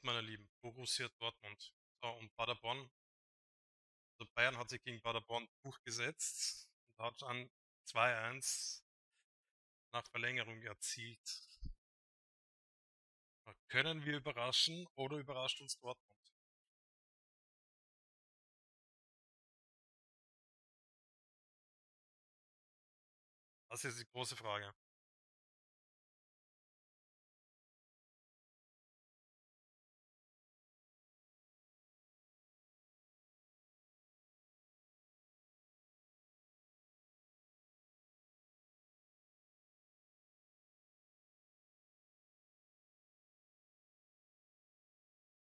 Gut, meine Lieben, Borussia Dortmund. So, und Paderborn, also Bayern hat sich gegen Paderborn durchgesetzt und hat dann 2-1 nach Verlängerung erzielt. Können wir überraschen oder überrascht uns Dortmund? Das ist die große Frage.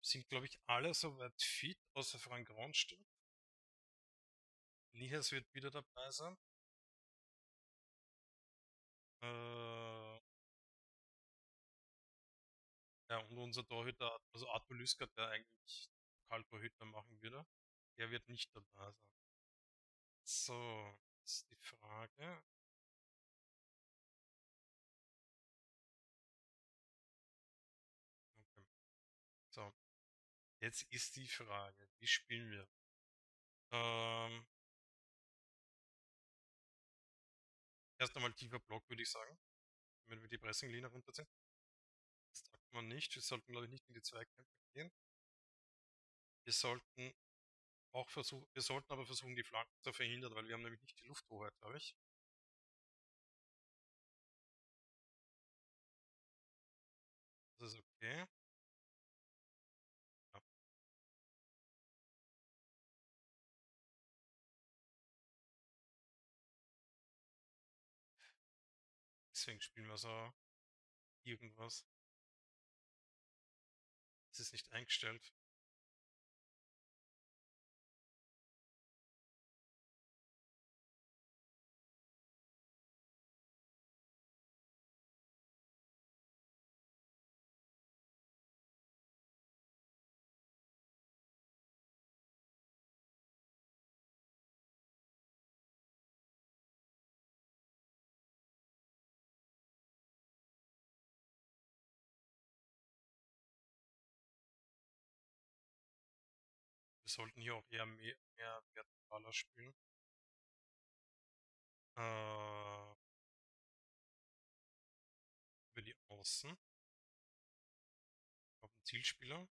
Sind, glaube ich, alle soweit fit, außer Frank Ronstadt. Nihes wird wieder dabei sein. Äh, ja, und unser Torhüter, also Arthur Lüsker, der eigentlich Kaltorhüter machen würde, der wird nicht dabei sein. So, ist die Frage. Jetzt ist die Frage, wie spielen wir? Ähm, erst einmal tiefer Block, würde ich sagen, wenn wir die Pressinglinie runterziehen. Das sagt man nicht. Wir sollten, glaube ich, nicht in die Zweikämpfe gehen. Wir sollten auch versuchen, wir sollten aber versuchen, die Flanken zu verhindern, weil wir haben nämlich nicht die Lufthoheit, glaube ich. Das ist okay. Deswegen spielen wir so irgendwas. Es ist nicht eingestellt. Wir sollten hier auch eher mehr, mehr vertikaler spielen. Äh, über die Außen. Auf den Zielspieler.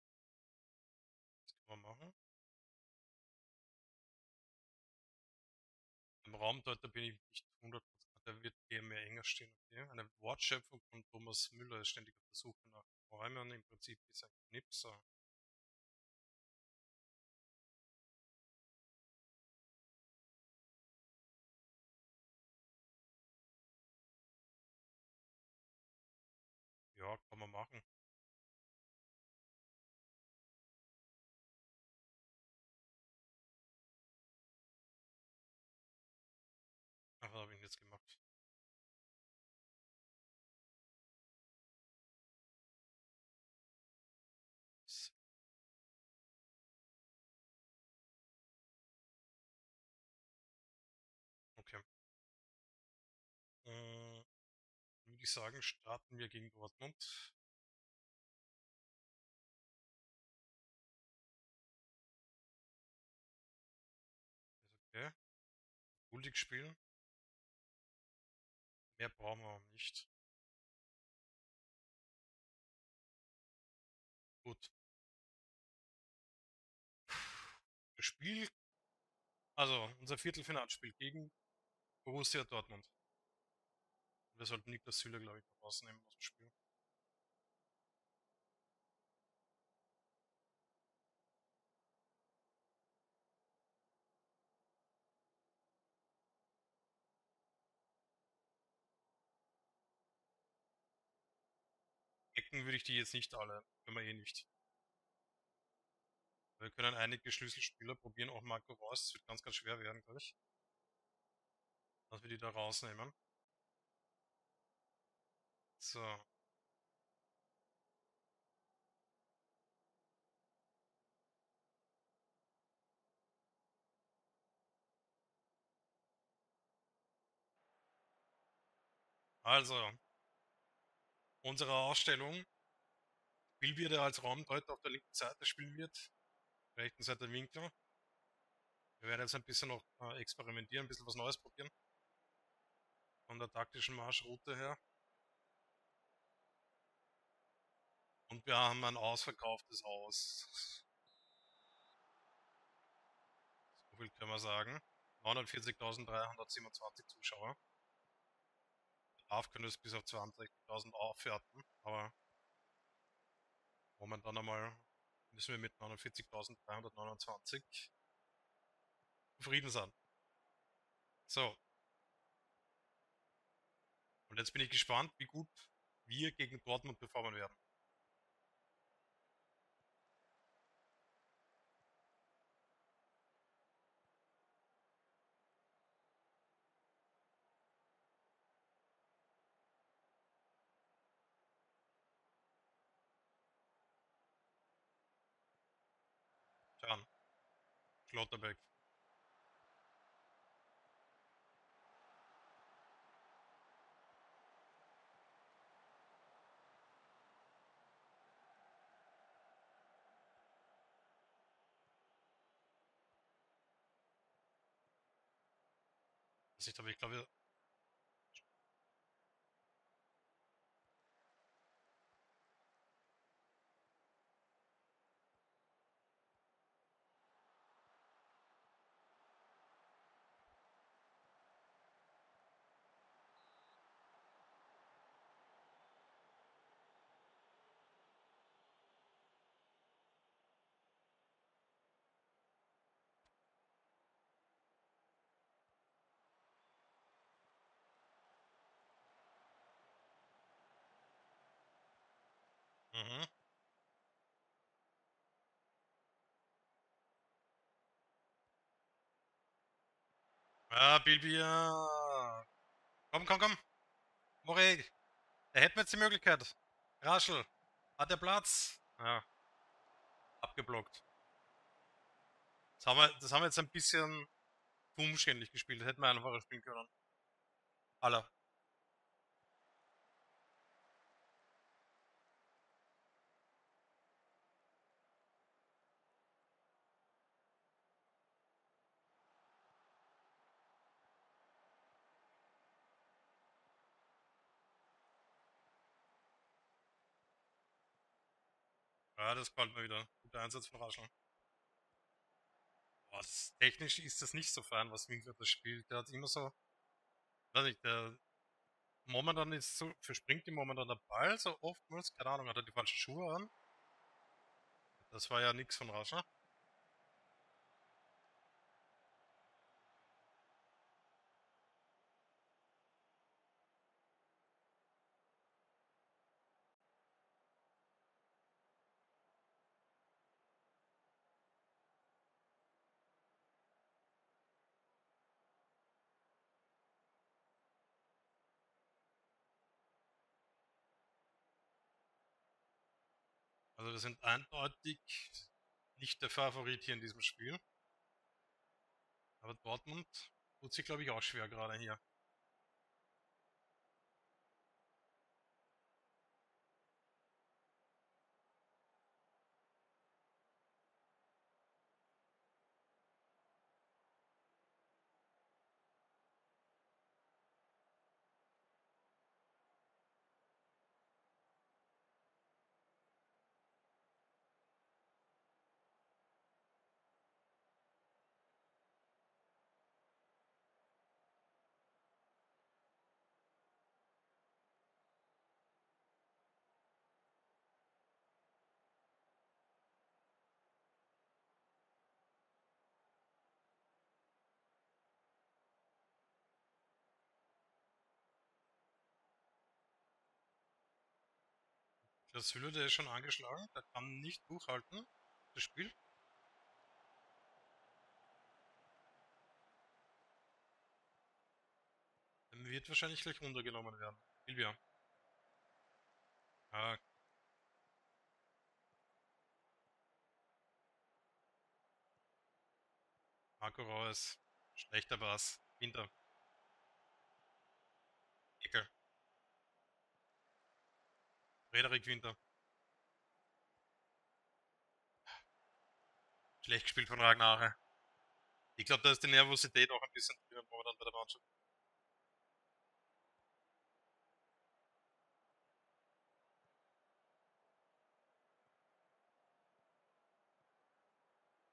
Das können wir machen. Im Raumdeuter bin ich nicht 100%, der wird eher mehr enger stehen. Okay? Eine Wortschöpfung von Thomas Müller ist ständig auf der Suche nach Räumen. Im Prinzip ist ein Knipser. Kann man machen. Ach, was habe ich denn jetzt gemacht? Ich sagen, starten wir gegen Dortmund. Ist. Guldig spielen. Mehr brauchen wir auch nicht. Gut. Das Spiel, also unser Viertelfinalspiel gegen Borussia Dortmund. Wir sollten Niklas Süle, glaube ich, noch rausnehmen aus dem Spiel. Ecken würde ich die jetzt nicht alle, können wir eh nicht. Wir können einige Schlüsselspieler probieren, auch Marco Reus. Es wird ganz, ganz schwer werden, glaube ich. Dass wir die da rausnehmen. So. Also. Unsere Ausstellung der als Raumdeuter auf der linken Seite spielen wird. Rechten Seite Winkler. Wir werden jetzt ein bisschen noch äh, experimentieren, ein bisschen was Neues probieren. Von der taktischen Marschroute her. Und wir haben ein ausverkauftes Haus. So viel können wir sagen. 49.327 Zuschauer. Darf können es bis auf 20.000 aufwerten, aber momentan einmal müssen wir mit 49.329 zufrieden sein. So. Und jetzt bin ich gespannt, wie gut wir gegen Dortmund performen werden. Schlotterbeck. Sicht, aber ich glaube, Mhm. Ah, Bilbia. Komm, komm, komm. Morey. Da hätten wir jetzt die Möglichkeit. Raschel. Hat der Platz? Ja. Abgeblockt. Das haben wir, das haben wir jetzt ein bisschen umständlich gespielt. Das hätten wir einfacher spielen können. Aller. Ja, das gefällt mir wieder. Guter Einsatz von Raschel. Was, technisch ist das nicht so fein, was Winkler das spielt. Der hat immer so, weiß nicht, der momentan ist so, verspringt ihm momentan der Ball so oftmals, keine Ahnung, hat er die falschen Schuhe an? Das war ja nix von Raschel. Also wir sind eindeutig nicht der Favorit hier in diesem Spiel. Aber Dortmund tut sich, glaube ich, auch schwer gerade hier. Der Süle, der ist schon angeschlagen, der kann nicht durchhalten, das Spiel. Der wird wahrscheinlich gleich runtergenommen werden. Silvia. Ah. Marco Reus. Schlechter Pass. Winter. Frederik Winter. Schlecht gespielt von Ragnare. Ich glaube, da ist die Nervosität auch ein bisschen drin momentan bei der Mannschaft.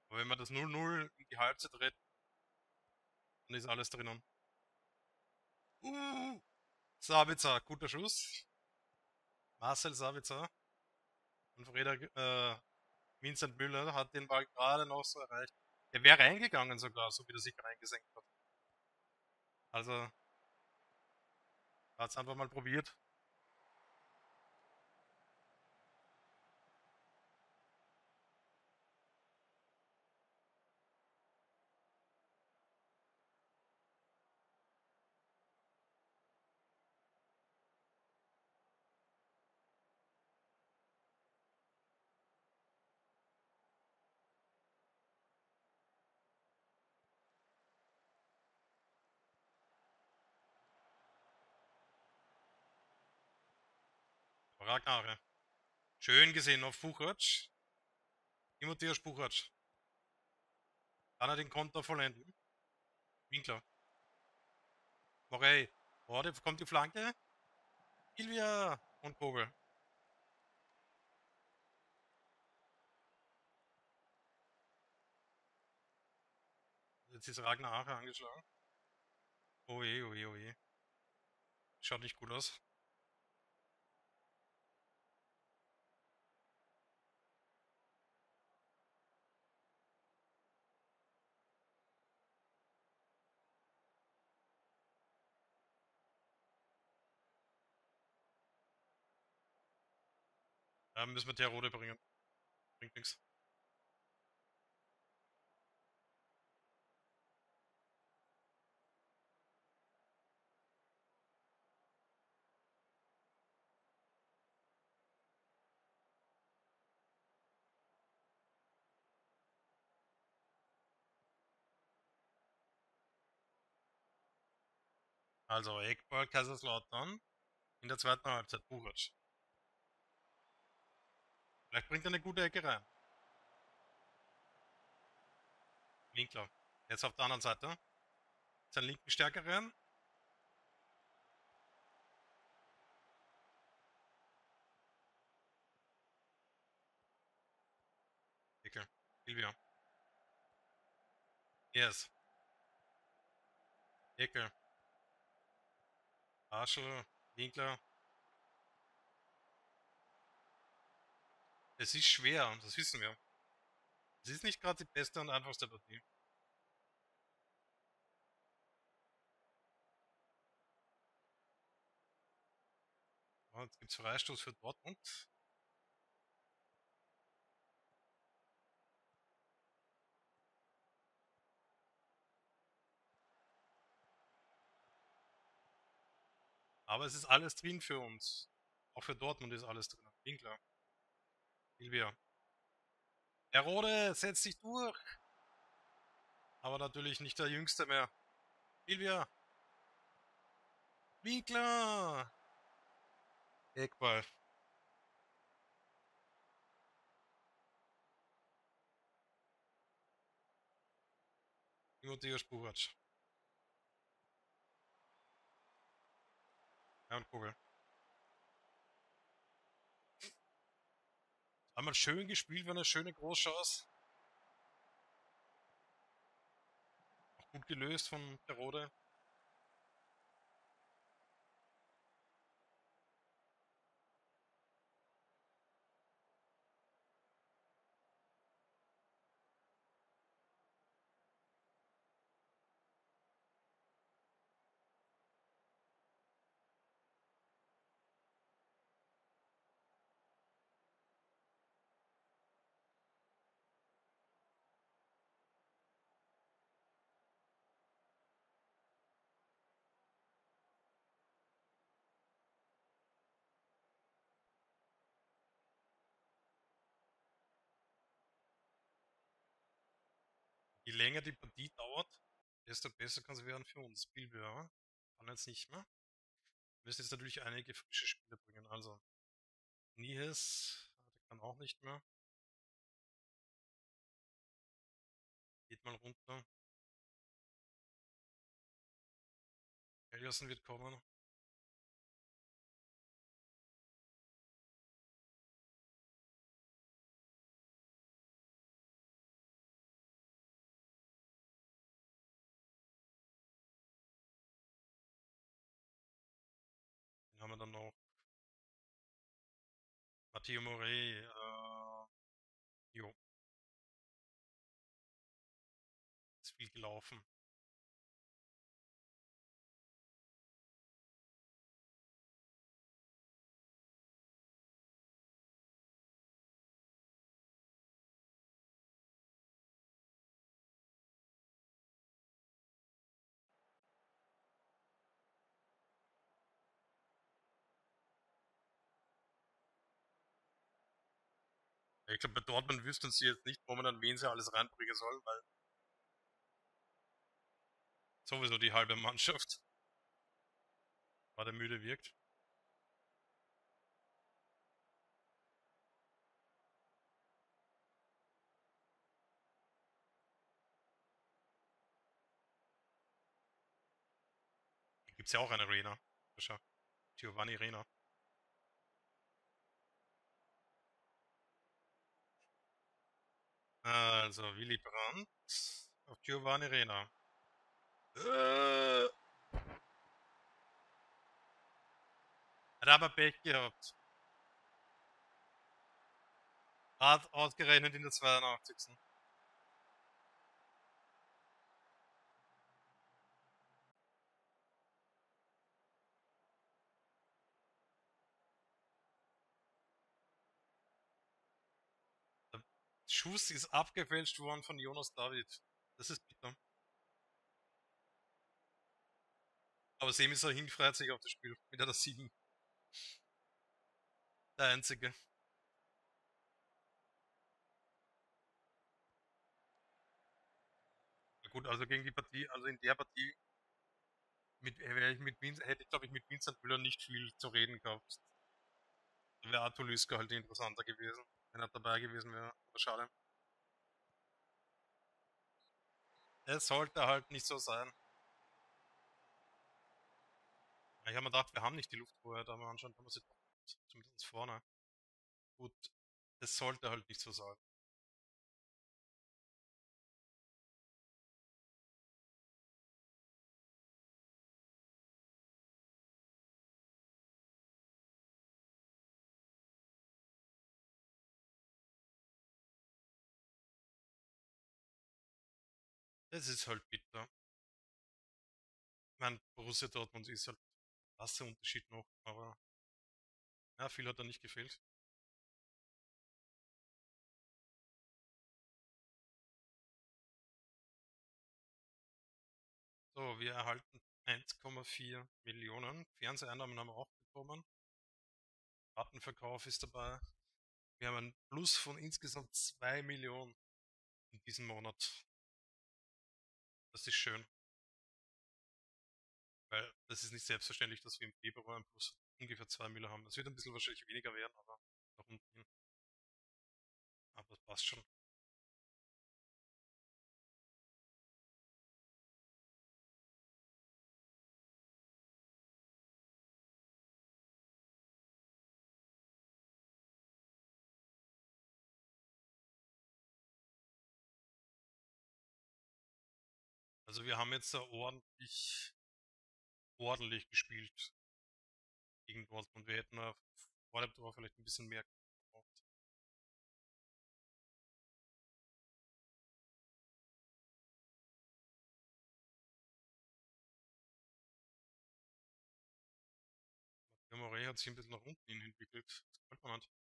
Aber wenn man das 0-0 in die Halbzeit retten, dann ist alles drinnen. Uh, Sabitzer, guter Schuss. Marcel Sabitzer. Und Freda, äh, Vincent Müller hat den Ball gerade noch so erreicht. Der wäre reingegangen sogar, so wie er sich reingesenkt hat. Also, hat es einfach mal probiert. Ragnare. Schön gesehen auf Fuchratsch. Timotheus Buchratsch. Kann er den Konter vollenden? Winkler. Morey. Oh, kommt die Flanke. Ilvia und Kogel. Jetzt ist Ragnar Ache angeschlagen. Oje, oje, oje. Schaut nicht gut aus. Ja, müssen wir Terode bringen. Bringt nichts. Also Eckball Kaiserslautern in der zweiten Halbzeit Buchert. Vielleicht bringt er eine gute Ecke rein. Winkler. Jetzt auf der anderen Seite. Seinen linken stärker rein. Ecke. Silvia. Yes. Ecke. Arschel. Winkler. Es ist schwer, das wissen wir. Es ist nicht gerade die beste und einfachste Partie. Ja, jetzt gibt es Freistoß für Dortmund. Aber es ist alles drin für uns. Auch für Dortmund ist alles drin. Winkler. Silvia. Der Rode setzt sich durch. Aber natürlich nicht der Jüngste mehr. Silvia. Winkler. Eckball. Timotheus Buratsch. Ja, und Kugel. Einmal schön gespielt, war eine schöne Großchance. Gut gelöst von Perode. Je länger die Partie dauert, desto besser kann sie werden für uns. Spielbücher kann jetzt nicht mehr. Wir müssen jetzt natürlich einige frische Spiele bringen. Also Nihes, der kann auch nicht mehr. geht mal runter. Eliassen wird kommen. Dann noch. Matteo Morey, äh, jo. Ist viel gelaufen. Ich glaube, bei Dortmund wüssten sie jetzt nicht momentan, wen sie alles reinbringen sollen, weil sowieso die halbe Mannschaft gerade müde wirkt. Gibt es ja auch eine Arena. Giovanni Arena. Also, Willy Brandt auf Giovanni Rena. Äh. Hat aber Pech gehabt. Hat ausgerechnet in der 82. Schuss ist abgefälscht worden von Jonas David. Das ist bitter. Aber Semi Sahin freut sich auf das Spiel. Mit der 7. Der einzige. Na gut, also gegen die Partie, also in der Partie mit, äh, mit Vincent, hätte ich glaube ich mit Vincent Müller nicht viel zu reden gehabt. Wäre Arthur Lüsker halt interessanter gewesen wenn er dabei gewesen wäre. Schade. Es sollte halt nicht so sein. Ich habe mir gedacht, wir haben nicht die Lufthoheit, aber anscheinend haben wir sie zumindest vorne. Gut, es sollte halt nicht so sein. Es ist halt bitter. Mein Borussia Dortmund ist halt ein Unterschied noch, aber ja, viel hat da nicht gefehlt. So, wir erhalten 1,4 Millionen. Fernseheinnahmen haben wir auch bekommen. Kartenverkauf ist dabei. Wir haben ein Plus von insgesamt 2 Millionen in diesem Monat. Das ist schön. Weil das ist nicht selbstverständlich, dass wir im Februar ein Plus ungefähr 2 Mille haben. Es wird ein bisschen wahrscheinlich weniger werden, aber nach unten hin. Aber das passt schon. Wir haben jetzt ordentlich, ordentlich gespielt gegen Dortmund. Wir hätten vor dem Tor vielleicht ein bisschen mehr gebraucht. Der Morey hat sich ein bisschen nach unten hin entwickelt. Das gefällt mir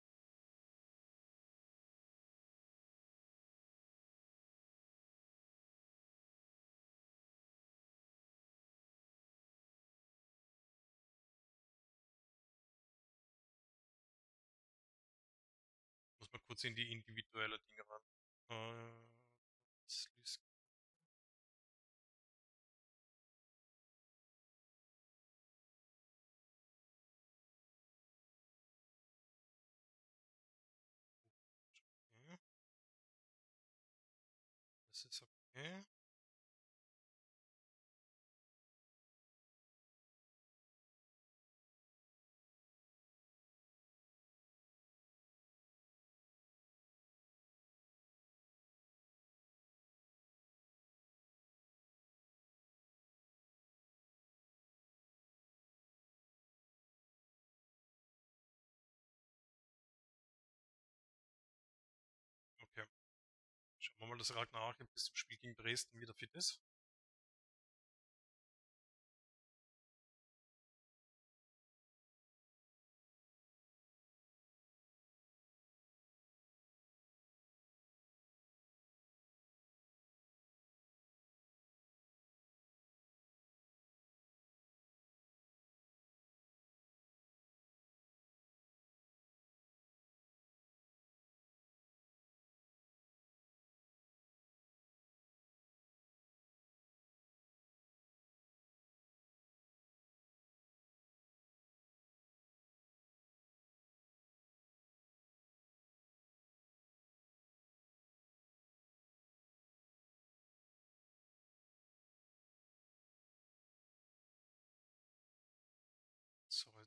kurz in die individuelle Dinge ran. Äh, Das ist. Okay. Wir mal, dass Ragnar bis zum Spiel gegen Dresden wieder fit ist.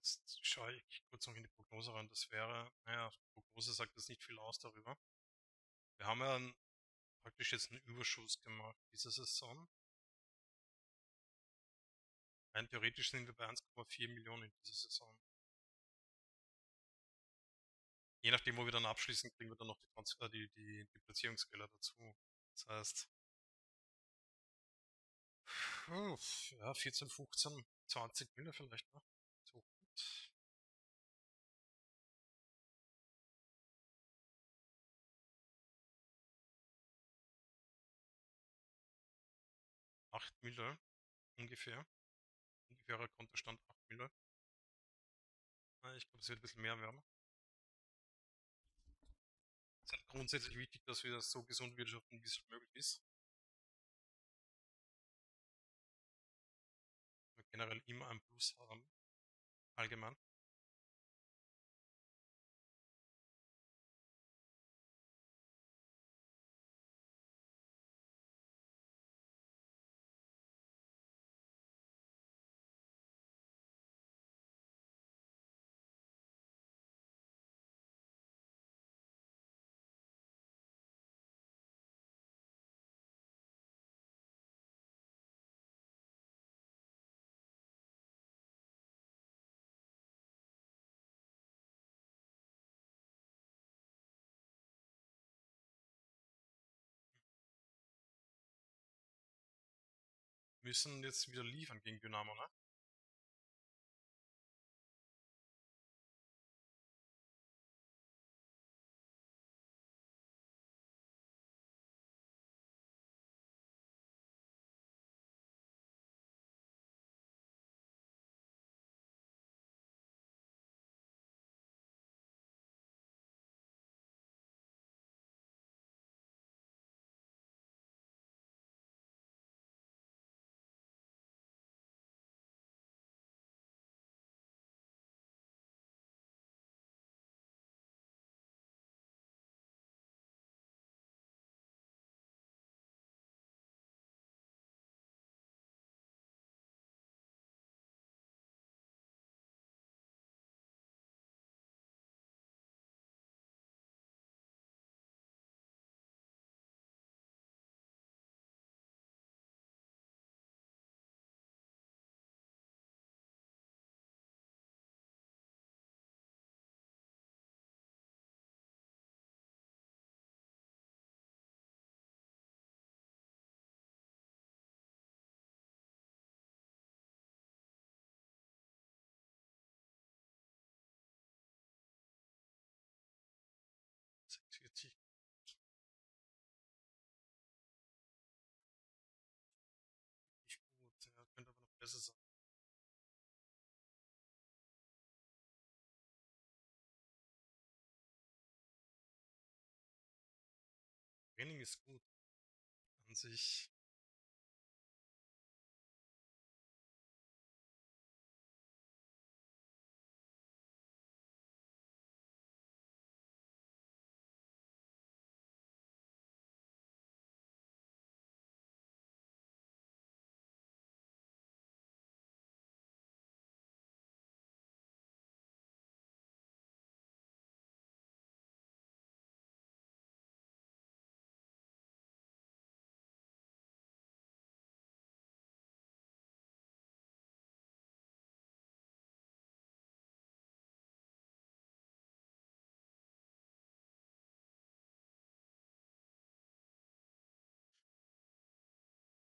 Jetzt schaue ich kurz noch in die Prognose rein. Das wäre, naja, Prognose sagt das nicht viel aus darüber. Wir haben ja praktisch jetzt einen Überschuss gemacht diese Saison. Rein theoretisch sind wir bei 1,4 Millionen in dieser Saison. Je nachdem, wo wir dann abschließen, kriegen wir dann noch die, Transfer, die, die, die Platzierungsgelder dazu. Das heißt, ja, 14, 15, 20 Mille vielleicht noch. So gut. 8 Mille ungefähr. Ungefährer Kontostand 8 Mille. Ich glaube, es wird ein bisschen mehr werden. Es ist halt grundsätzlich wichtig, dass wir das so gesund wirtschaften, wie es möglich ist. Wir generell immer ein Plus haben. Allgemein. Müssen jetzt wieder liefern gegen Dynamo, ne? Besser sein. Training ist gut an sich.